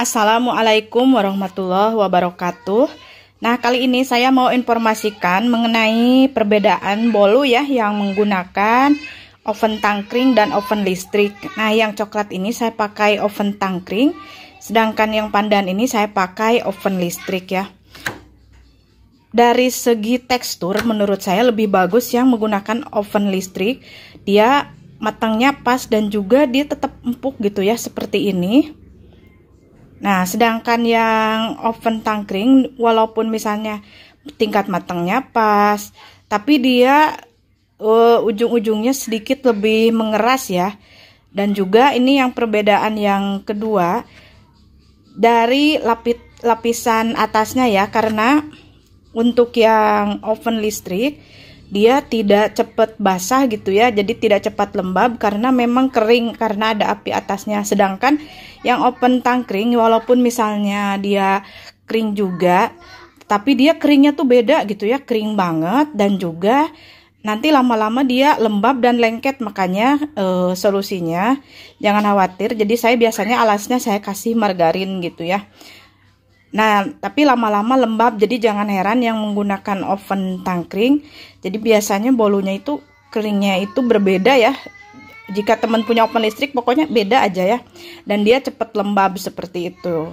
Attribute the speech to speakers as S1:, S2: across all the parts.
S1: Assalamualaikum warahmatullahi wabarakatuh. Nah, kali ini saya mau informasikan mengenai perbedaan bolu ya yang menggunakan oven tangkring dan oven listrik. Nah, yang coklat ini saya pakai oven tangkring, sedangkan yang pandan ini saya pakai oven listrik ya. Dari segi tekstur menurut saya lebih bagus yang menggunakan oven listrik. Dia matangnya pas dan juga dia tetap empuk gitu ya seperti ini. Nah, sedangkan yang oven tangkring walaupun misalnya tingkat matangnya pas, tapi dia uh, ujung-ujungnya sedikit lebih mengeras ya. Dan juga ini yang perbedaan yang kedua dari lapis lapisan atasnya ya karena untuk yang oven listrik dia tidak cepat basah gitu ya jadi tidak cepat lembab karena memang kering karena ada api atasnya. Sedangkan yang open tangkring walaupun misalnya dia kering juga tapi dia keringnya tuh beda gitu ya kering banget dan juga nanti lama-lama dia lembab dan lengket. Makanya e, solusinya jangan khawatir. Jadi saya biasanya alasnya saya kasih margarin gitu ya Nah, tapi lama-lama lembab, jadi jangan heran yang menggunakan oven tangkring. Jadi biasanya bolunya itu keringnya itu berbeda ya. Jika teman punya oven listrik, pokoknya beda aja ya. Dan dia cepat lembab seperti itu.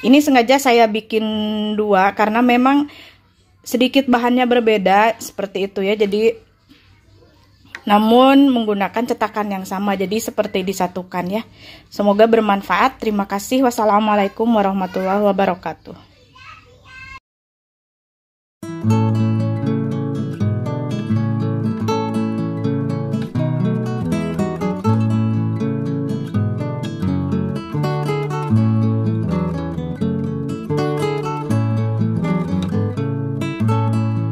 S1: Ini sengaja saya bikin dua karena memang sedikit bahannya berbeda seperti itu ya. Jadi namun menggunakan cetakan yang sama jadi seperti disatukan ya. Semoga bermanfaat. Terima kasih. Wassalamualaikum warahmatullahi wabarakatuh